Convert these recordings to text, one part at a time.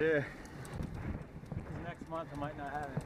Yeah. Next month I might not have it.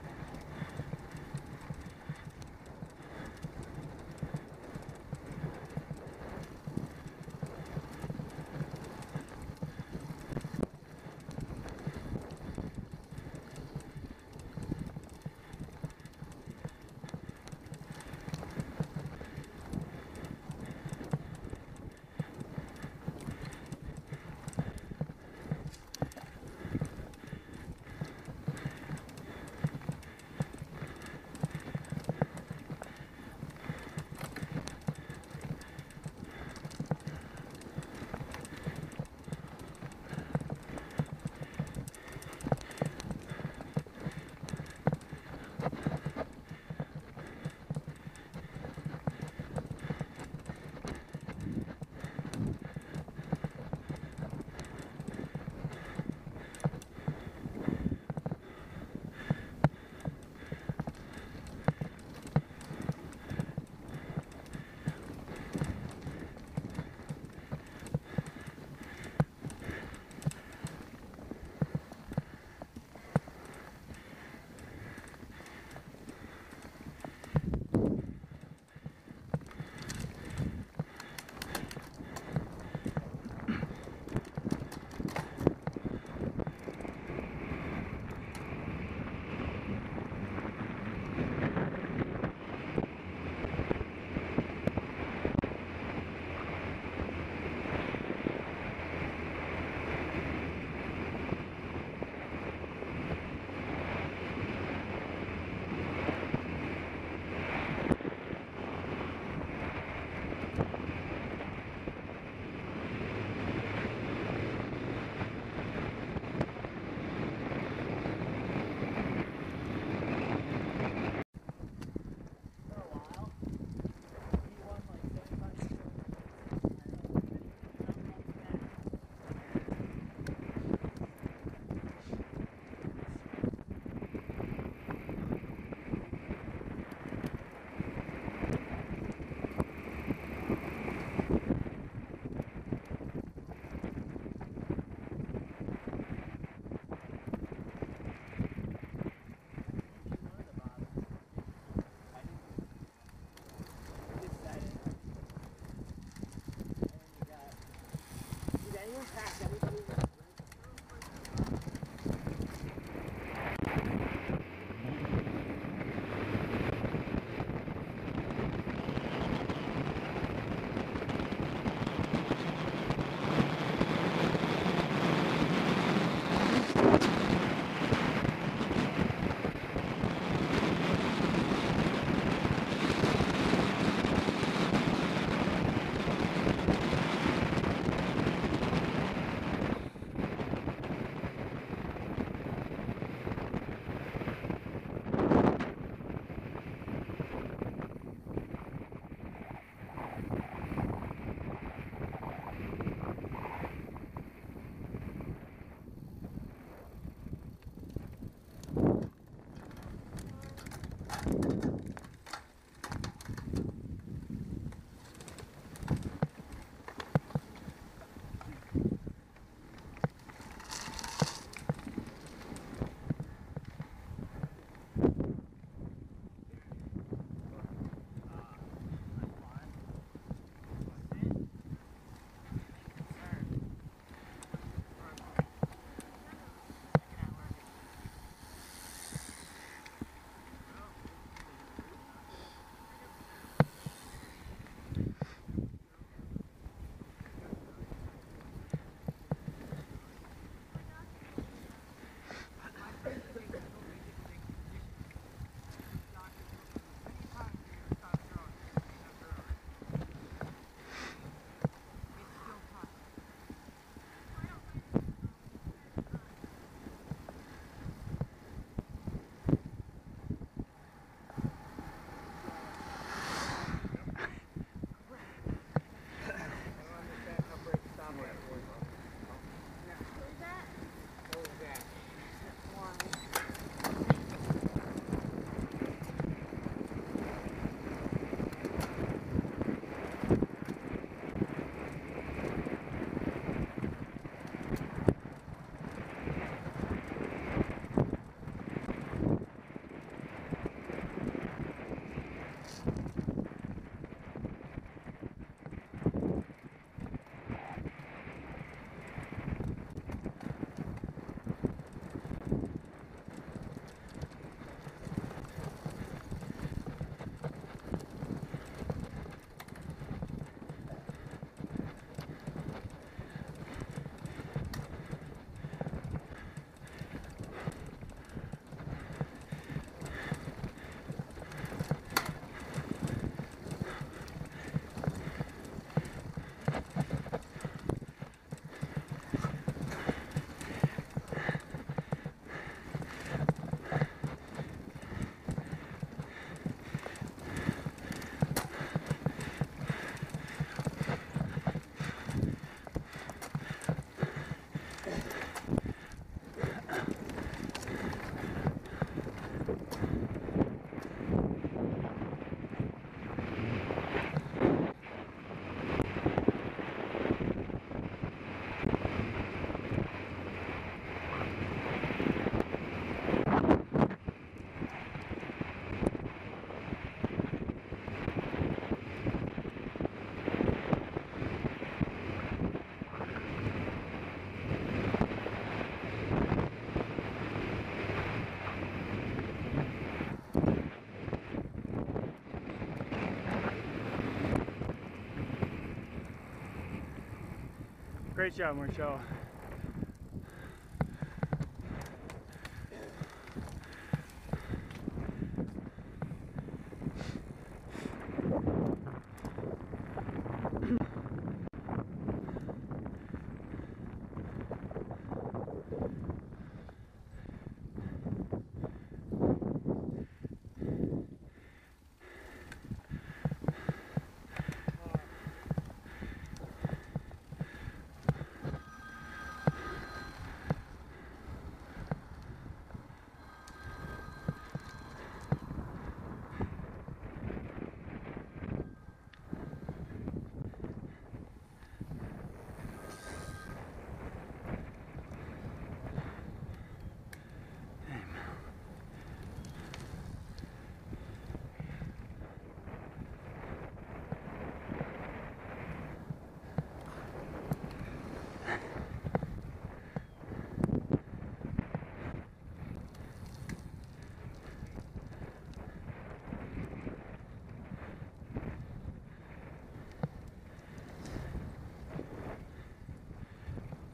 Great job, Marcel.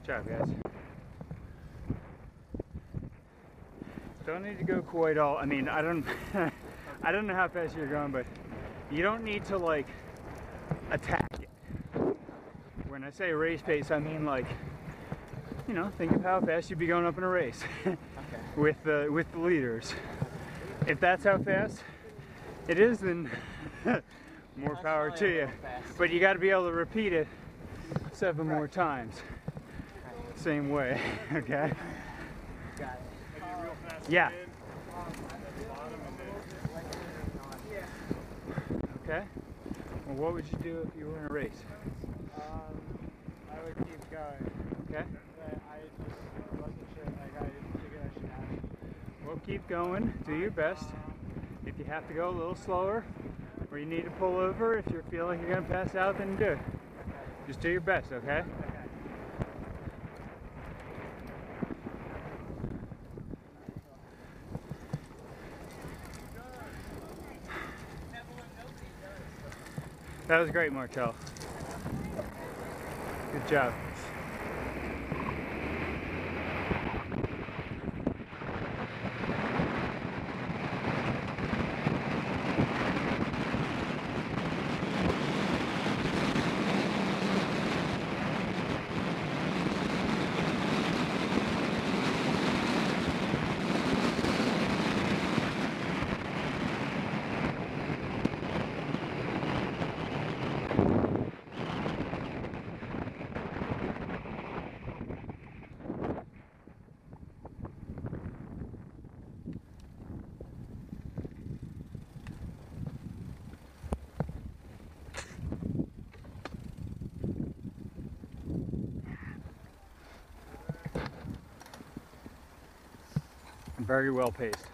Job, guys. Don't need to go quite all. I mean, I don't, I don't know how fast you're going, but you don't need to like attack it. When I say race pace, I mean like, you know, think of how fast you'd be going up in a race Okay. with the with the leaders. If that's how fast it is, then more power to you. But you got to be able to repeat it seven more times. Same way, okay? Yeah. Okay. Well, what would you do if you were in a race? Um, I would keep going. Okay. But I just wasn't sure. Like I figured I should ask. Well, keep going. Do your best. If you have to go a little slower, or you need to pull over, if you feel like you're gonna pass out, then do it. Just do your best, okay? That was great, Martel. Good job. Very well paced.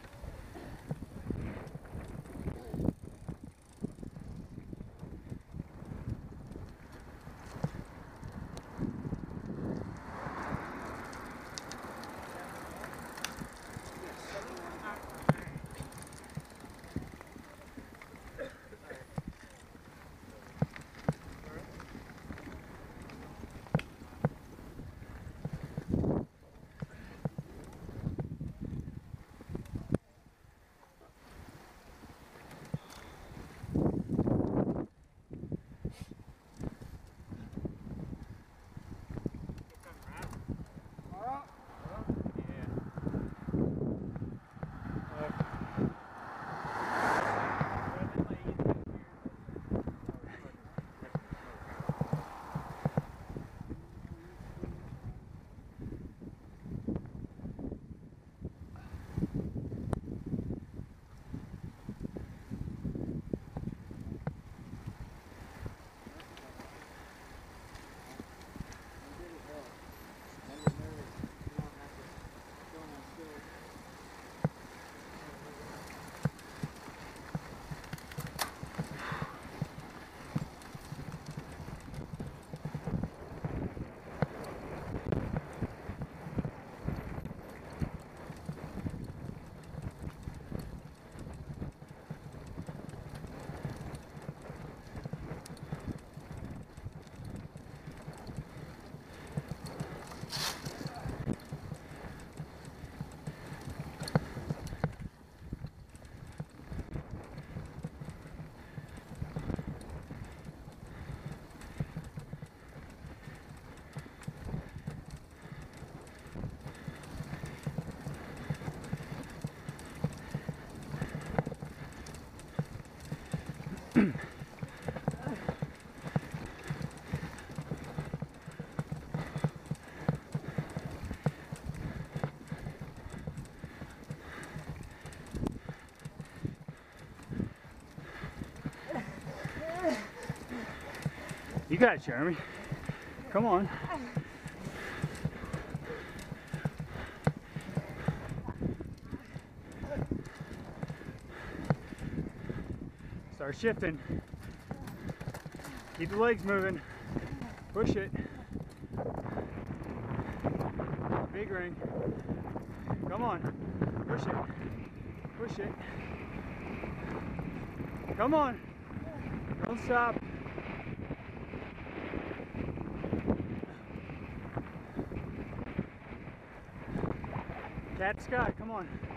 You got it, Jeremy. Come on. Start shifting. Keep the legs moving. Push it. Big ring. Come on. Push it. Push it. Come on. Don't stop. Cat Sky, come on.